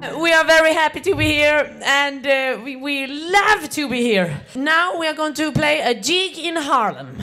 we are very happy to be here and uh, we, we love to be here. Now we are going to play a jig in Harlem.